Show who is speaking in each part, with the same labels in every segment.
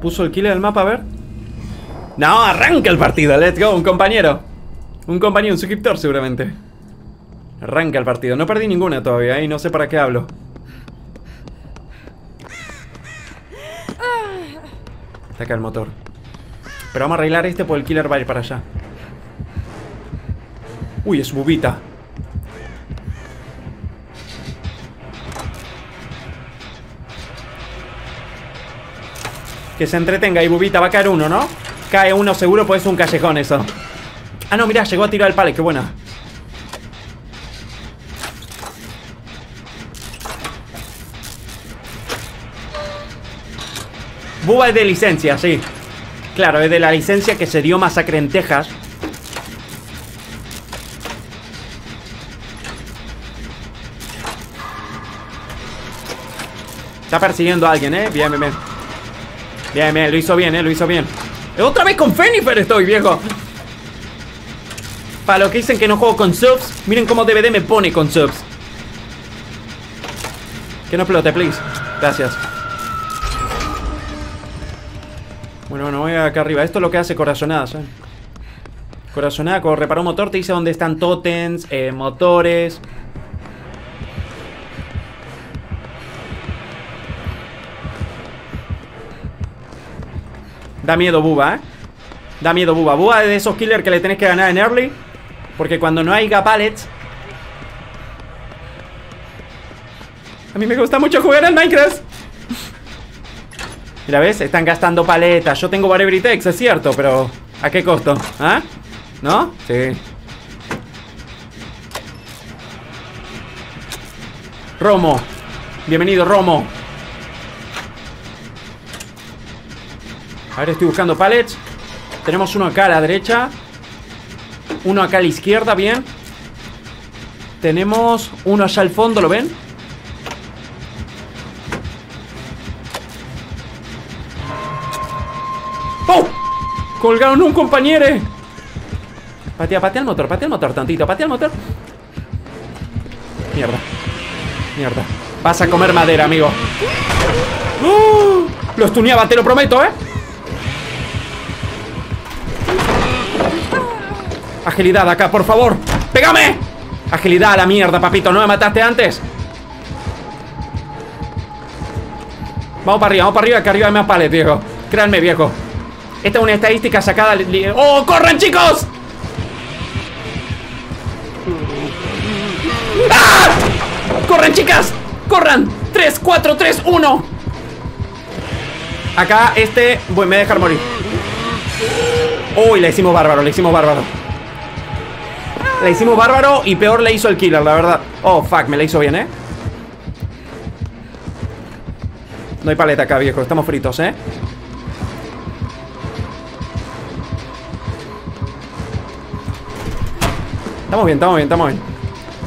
Speaker 1: Puso el killer del mapa, a ver. No, arranca el partido. Let's go, un compañero. Un compañero, un suscriptor seguramente. Arranca el partido. No perdí ninguna todavía y no sé para qué hablo. Está acá el motor. Pero vamos a arreglar este por el killer va a ir para allá. Uy, es bubita. Que se entretenga y bubita. Va a caer uno, ¿no? Cae uno seguro, pues es un callejón eso. Ah, no, mirá, llegó a tirar el palo, qué buena. Buba es de licencia, sí. Claro, es de la licencia que se dio Masacre en Texas. Está persiguiendo a alguien, ¿eh? Bien, bien, bien. Bien, bien, lo hizo bien, ¿eh? Lo hizo bien. Otra vez con Fenifer estoy, viejo. Para los que dicen que no juego con subs, miren cómo DVD me pone con subs. Que no explote, please. Gracias. Bueno, bueno, voy acá arriba. Esto es lo que hace corazonadas, ¿eh? Corazonada, cuando repara un motor, te dice dónde están totems, eh, motores. Da miedo Buba, ¿eh? Da miedo Buba. Buba es de esos killers que le tenés que ganar en early. Porque cuando no hay pallets... A mí me gusta mucho jugar en Minecraft. Mira, ¿ves? Están gastando paletas. Yo tengo Text, es cierto, pero... ¿A qué costo? ¿Ah? ¿No? Sí. Romo. Bienvenido, Romo. A ver, estoy buscando pallets. Tenemos uno acá a la derecha. Uno acá a la izquierda, bien. Tenemos uno allá al fondo, ¿lo ven? ¡Oh! Colgaron un compañero. Patea, patea el motor, patea el motor tantito, patea el motor. Mierda. Mierda. Vas a comer madera, amigo. ¡Oh! Lo estuneaba, te lo prometo, ¿eh? Agilidad acá, por favor ¡Pégame! Agilidad a la mierda, papito ¿No me mataste antes? Vamos para arriba, vamos para arriba Que arriba hay más palets, viejo Créanme, viejo Esta es una estadística sacada ¡Oh, corran, chicos! ¡Ah! ¡Corran, chicas! ¡Corran! 3, 4, 3, 1 Acá este... Bueno, me voy a dejar morir Uy, le hicimos bárbaro, le hicimos bárbaro le hicimos bárbaro y peor le hizo el killer, la verdad Oh, fuck, me la hizo bien, ¿eh? No hay paleta acá, viejo, estamos fritos, ¿eh? Estamos bien, estamos bien, estamos bien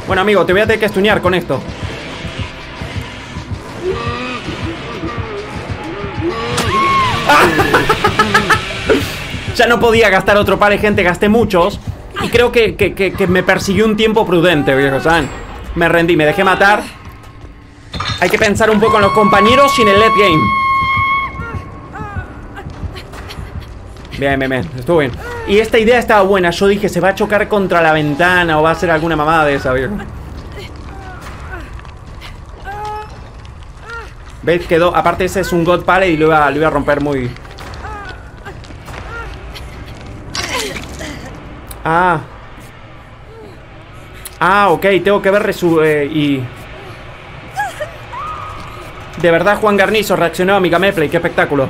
Speaker 1: Bueno, amigo, te voy a tener que estunear con esto ya no podía gastar otro par de gente, gasté muchos y creo que, me persiguió un tiempo prudente, viejo, ¿saben? Me rendí, me dejé matar. Hay que pensar un poco en los compañeros y en el late game. Bien, bien, bien. Estuvo bien. Y esta idea estaba buena. Yo dije, se va a chocar contra la ventana o va a hacer alguna mamada de esa, viejo. ¿Ves? Quedó. Aparte, ese es un God Pallet y lo iba, lo iba a romper muy, Ah. Ah, ok, tengo que ver resu eh, y... De verdad Juan Garnizo reaccionó a mi gameplay, qué espectáculo.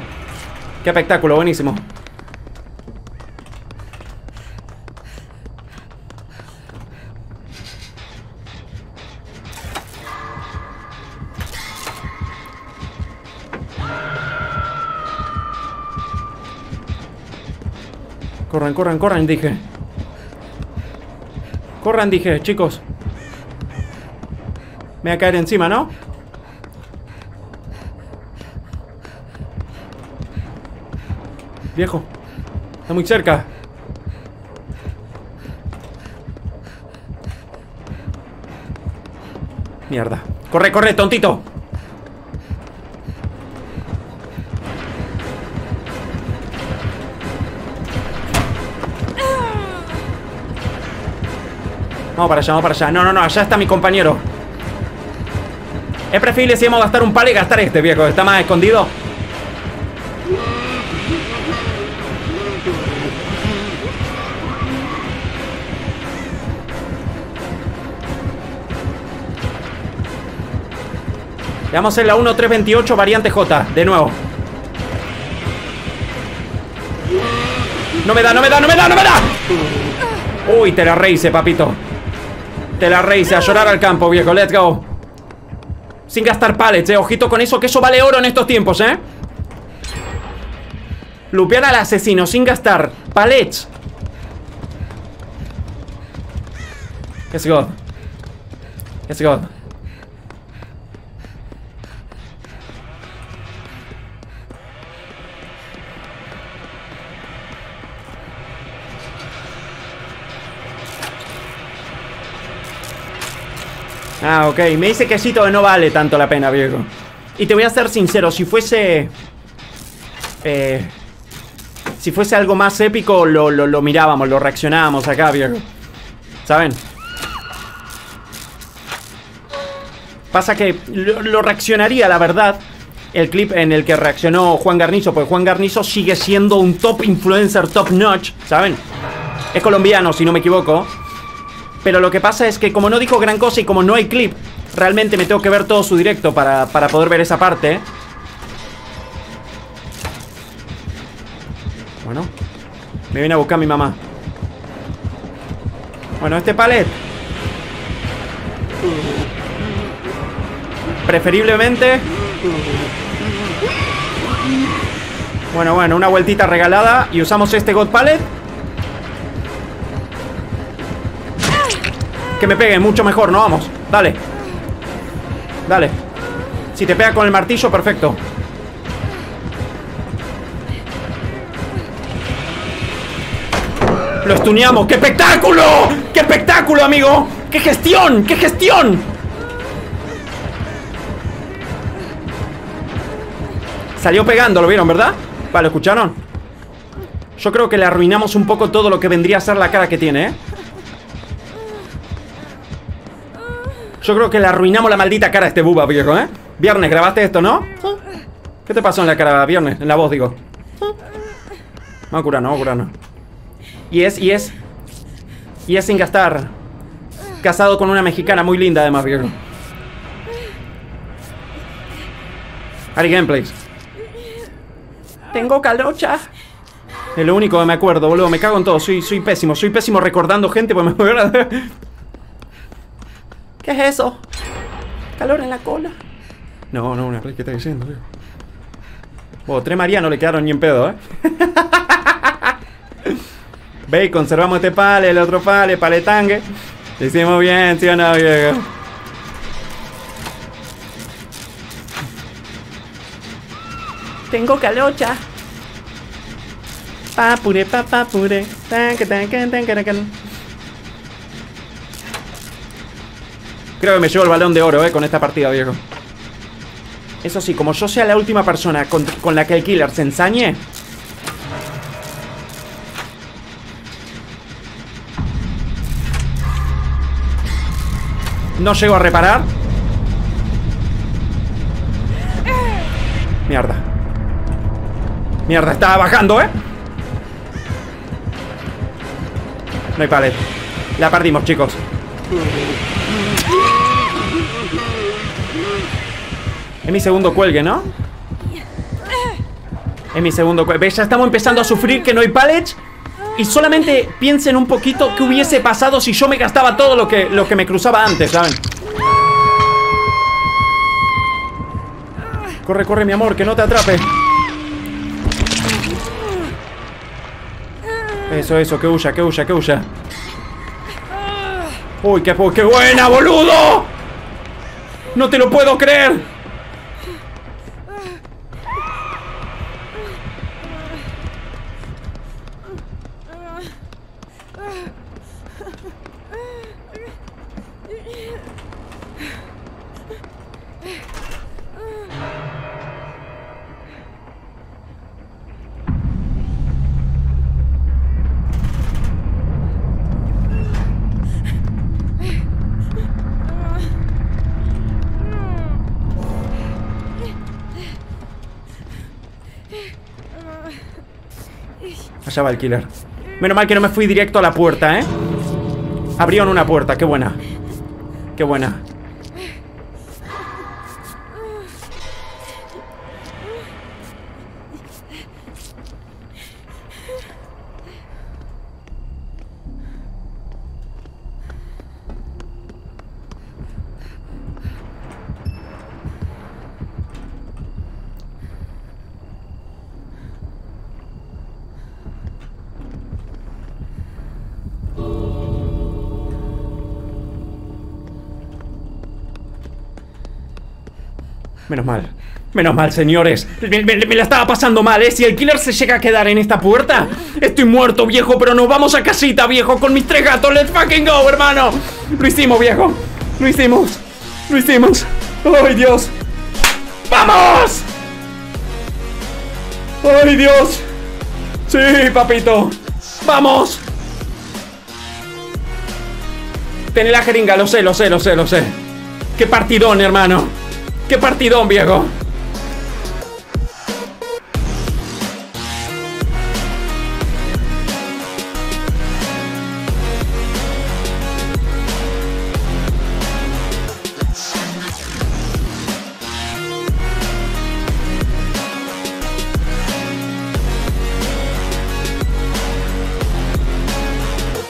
Speaker 1: Qué espectáculo, buenísimo. Corran, corran, corran, dije Corran, dije, chicos. Me va a caer encima, ¿no? Viejo. Está muy cerca. Mierda. Corre, corre, tontito. Vamos para allá, vamos para allá. No, no, no, allá está mi compañero. Es preferible si vamos a gastar un palo y gastar este, viejo. Está más escondido. Le vamos a hacer la 1328 variante J, de nuevo. No me da, no me da, no me da, no me da. Uy, te la rehice, papito. Te la rehice, a llorar al campo, viejo. Let's go. Sin gastar pallets, eh. Ojito con eso, que eso vale oro en estos tiempos, eh. Lupear al asesino sin gastar pallets. Let's go. Let's go. Ah, ok. Me dice que sí, todo no vale tanto la pena, viejo. Y te voy a ser sincero, si fuese... Eh, si fuese algo más épico, lo, lo, mirábamos, lo reaccionábamos acá, viejo. ¿Saben? Pasa que lo, lo, reaccionaría, la verdad, el clip en el que reaccionó Juan Garnizo, porque Juan Garnizo sigue siendo un top influencer, top notch, ¿saben? Es colombiano, si no me equivoco. Pero lo que pasa es que como no dijo gran cosa y como no hay clip, realmente me tengo que ver todo su directo para, poder ver esa parte. Bueno, me viene a buscar mi mamá. Bueno, este palet. Preferiblemente... Bueno, bueno, una vueltita regalada y usamos este God Pallet Que me pegue, mucho mejor, no vamos Dale Dale Si te pega con el martillo, perfecto Lo estuneamos ¡Qué espectáculo! ¡Qué espectáculo, amigo! ¡Qué gestión! ¡Qué gestión! Salió pegando, ¿lo vieron, verdad? Vale, ¿escucharon? Yo creo que le arruinamos un poco todo lo que vendría a ser la cara que tiene, ¿eh? Yo creo que le arruinamos la maldita cara a este buba, viejo, ¿eh? Viernes, grabaste esto, ¿no? ¿Qué te pasó en la cara, viernes? En la voz, digo. Vamos a curarnos, vamos a curarnos. Y es, y es... Y es sin gastar. Casado con una mexicana muy linda, además, viejo. Ari Gameplays. Tengo calocha. Es lo único que me acuerdo, boludo. Me cago en todo. Soy, soy pésimo. Soy pésimo recordando gente. Pues me ¿Qué es eso? Calor en la cola. No, no, una ¿qué está diciendo, tío? Bueno, tres María no le quedaron ni en pedo, ¿eh? Ve, conservamos este pale, el otro pale, paletangue. Lo hicimos bien, ¿sí o no, viejo? Tengo calocha. Papure, papapure. Tan, tan, tan, tan, tan, tan. Creo que me llevo el balón de oro, eh, con esta partida, viejo. Eso sí, como yo sea la última persona con, la que el killer se ensañe... No llego a reparar. Mierda. Mierda, estaba bajando, ¿eh? No hay pared. La perdimos, chicos. Es mi segundo cuelgue, ¿no? Es mi segundo cuelgue. Ya estamos empezando a sufrir que no hay pallets. Y solamente piensen un poquito qué hubiese pasado si yo me gastaba todo lo que, lo que me cruzaba antes, ¿saben? Corre, corre, mi amor, que no te atrape. Eso, eso, que huya, que huya, que huya. Uy, qué, qué buena, boludo. No te lo puedo creer. Allá va el killer. Menos mal que no me fui directo a la puerta, ¿eh? Abrieron una puerta, qué buena. Qué buena. Menos mal. Menos mal, señores. Me, la estaba pasando mal, ¿eh? Si el killer se llega a quedar en esta puerta, estoy muerto, viejo, pero nos vamos a casita, viejo, con mis tres gatos. Let's fucking go, hermano. Lo hicimos, viejo. Lo hicimos. Lo hicimos. ¡Ay, Dios! ¡Vamos! ¡Ay, Dios! Sí, papito. ¡Vamos! Tené la jeringa, lo sé, lo sé, lo sé, lo sé. ¡Qué partidón, hermano! ¡Qué partidón, viejo!